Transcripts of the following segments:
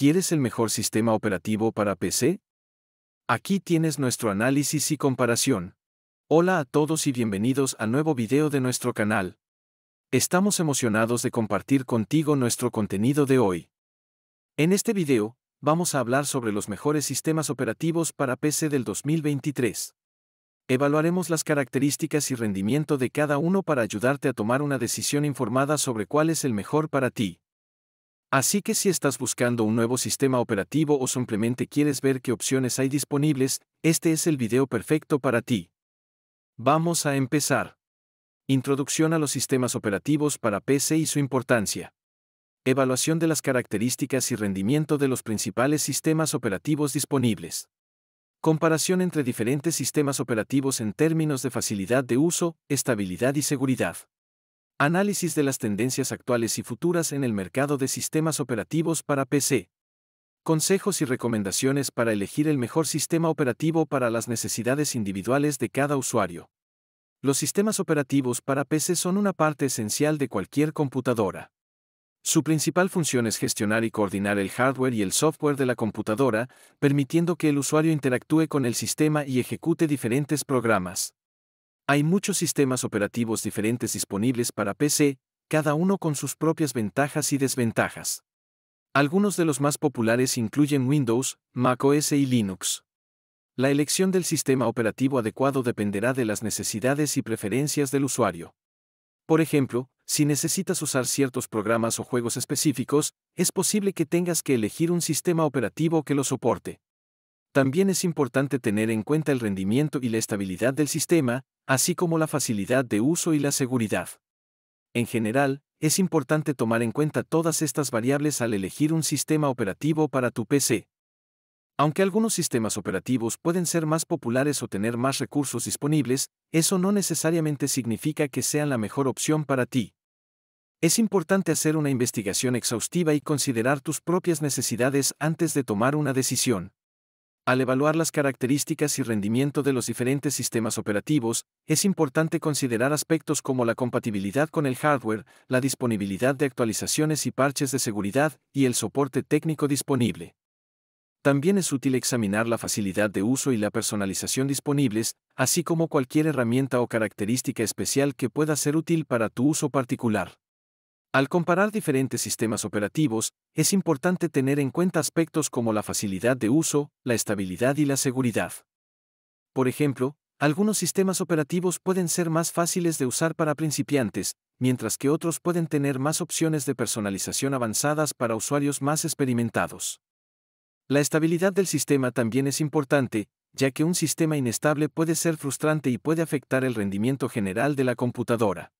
¿Quieres el mejor sistema operativo para PC? Aquí tienes nuestro análisis y comparación. Hola a todos y bienvenidos a nuevo video de nuestro canal. Estamos emocionados de compartir contigo nuestro contenido de hoy. En este video, vamos a hablar sobre los mejores sistemas operativos para PC del 2023. Evaluaremos las características y rendimiento de cada uno para ayudarte a tomar una decisión informada sobre cuál es el mejor para ti. Así que si estás buscando un nuevo sistema operativo o simplemente quieres ver qué opciones hay disponibles, este es el video perfecto para ti. Vamos a empezar. Introducción a los sistemas operativos para PC y su importancia. Evaluación de las características y rendimiento de los principales sistemas operativos disponibles. Comparación entre diferentes sistemas operativos en términos de facilidad de uso, estabilidad y seguridad. Análisis de las tendencias actuales y futuras en el mercado de sistemas operativos para PC. Consejos y recomendaciones para elegir el mejor sistema operativo para las necesidades individuales de cada usuario. Los sistemas operativos para PC son una parte esencial de cualquier computadora. Su principal función es gestionar y coordinar el hardware y el software de la computadora, permitiendo que el usuario interactúe con el sistema y ejecute diferentes programas. Hay muchos sistemas operativos diferentes disponibles para PC, cada uno con sus propias ventajas y desventajas. Algunos de los más populares incluyen Windows, macOS y Linux. La elección del sistema operativo adecuado dependerá de las necesidades y preferencias del usuario. Por ejemplo, si necesitas usar ciertos programas o juegos específicos, es posible que tengas que elegir un sistema operativo que lo soporte. También es importante tener en cuenta el rendimiento y la estabilidad del sistema, así como la facilidad de uso y la seguridad. En general, es importante tomar en cuenta todas estas variables al elegir un sistema operativo para tu PC. Aunque algunos sistemas operativos pueden ser más populares o tener más recursos disponibles, eso no necesariamente significa que sean la mejor opción para ti. Es importante hacer una investigación exhaustiva y considerar tus propias necesidades antes de tomar una decisión. Al evaluar las características y rendimiento de los diferentes sistemas operativos, es importante considerar aspectos como la compatibilidad con el hardware, la disponibilidad de actualizaciones y parches de seguridad, y el soporte técnico disponible. También es útil examinar la facilidad de uso y la personalización disponibles, así como cualquier herramienta o característica especial que pueda ser útil para tu uso particular. Al comparar diferentes sistemas operativos, es importante tener en cuenta aspectos como la facilidad de uso, la estabilidad y la seguridad. Por ejemplo, algunos sistemas operativos pueden ser más fáciles de usar para principiantes, mientras que otros pueden tener más opciones de personalización avanzadas para usuarios más experimentados. La estabilidad del sistema también es importante, ya que un sistema inestable puede ser frustrante y puede afectar el rendimiento general de la computadora.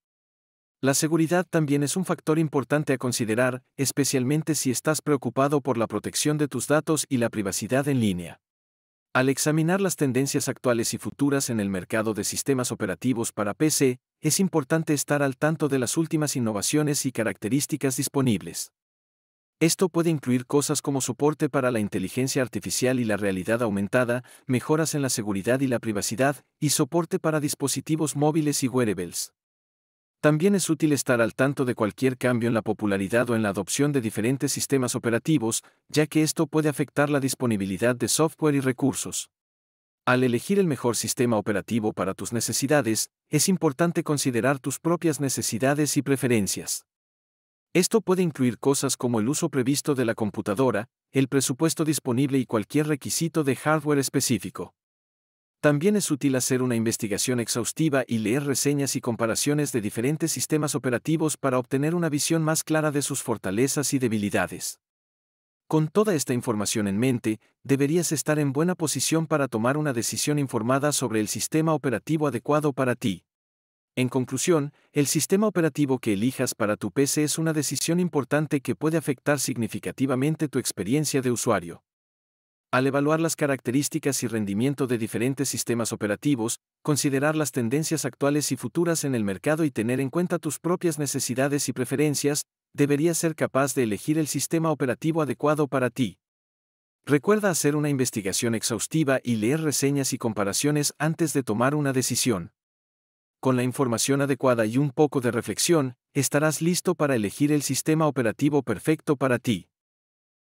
La seguridad también es un factor importante a considerar, especialmente si estás preocupado por la protección de tus datos y la privacidad en línea. Al examinar las tendencias actuales y futuras en el mercado de sistemas operativos para PC, es importante estar al tanto de las últimas innovaciones y características disponibles. Esto puede incluir cosas como soporte para la inteligencia artificial y la realidad aumentada, mejoras en la seguridad y la privacidad, y soporte para dispositivos móviles y wearables. También es útil estar al tanto de cualquier cambio en la popularidad o en la adopción de diferentes sistemas operativos, ya que esto puede afectar la disponibilidad de software y recursos. Al elegir el mejor sistema operativo para tus necesidades, es importante considerar tus propias necesidades y preferencias. Esto puede incluir cosas como el uso previsto de la computadora, el presupuesto disponible y cualquier requisito de hardware específico. También es útil hacer una investigación exhaustiva y leer reseñas y comparaciones de diferentes sistemas operativos para obtener una visión más clara de sus fortalezas y debilidades. Con toda esta información en mente, deberías estar en buena posición para tomar una decisión informada sobre el sistema operativo adecuado para ti. En conclusión, el sistema operativo que elijas para tu PC es una decisión importante que puede afectar significativamente tu experiencia de usuario. Al evaluar las características y rendimiento de diferentes sistemas operativos, considerar las tendencias actuales y futuras en el mercado y tener en cuenta tus propias necesidades y preferencias, deberías ser capaz de elegir el sistema operativo adecuado para ti. Recuerda hacer una investigación exhaustiva y leer reseñas y comparaciones antes de tomar una decisión. Con la información adecuada y un poco de reflexión, estarás listo para elegir el sistema operativo perfecto para ti.